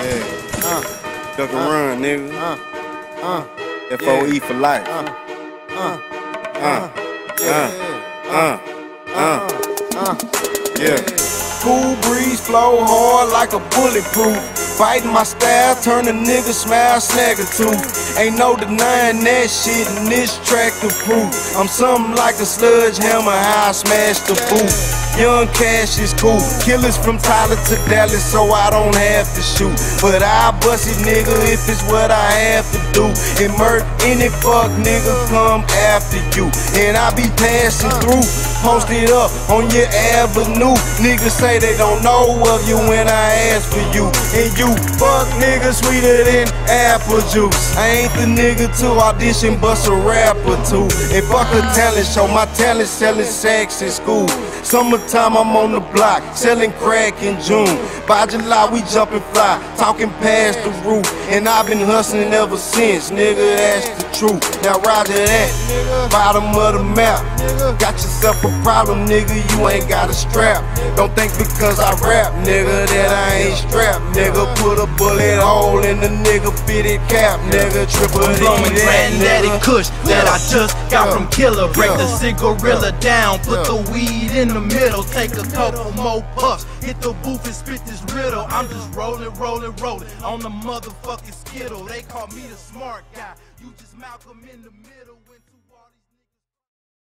Yeah. Uh, Duck and run, nigga. uh, uh, F-O-E for life. uh, Uh, yeah, uh, uh, uh, yeah. Kool Breez flow hard like a bulletproof. Fighting my style, turn a nigga smile, snag a tooth. Ain't no denying that shit, and this track the proof. I'm something like a sludge hammer, how I smash the booth. Young Cash is cool. Killers from Tyler to Dallas, so I don't have to shoot. But I bust it, nigga, if it's what I have to do. And murk any fuck nigga come after you. And I be passing through, post it up on your avenue. Niggas say they don't know of you when I ask for you. And you fuck niggas sweeter than apple juice. I ain't the nigga to audition, bust a rap or two. And fuck a talent show, my talent selling sex in school. Summertime, I'm on the block, selling crack in June. By July, we jumping fly, talking past the roof. And I've been hustling ever since, nigga, that's the truth. Now, ride roger that, bottom of the map. Got yourself a problem, nigga, you ain't got a strap. Don't think because I rap, nigga, that I ain't strapped. Nigga, put a bullet hole in the nigga fitted cap, nigga, triple D Blowing that, granddaddy kush that I just got from Killer. Break the cigarilla down, put the weed in the middle, take a couple more puffs, hit the booth and spit this riddle. I'm just rolling, rolling, rolling on the motherfucking skittle. They call me the smart guy. You just Malcolm in the middle.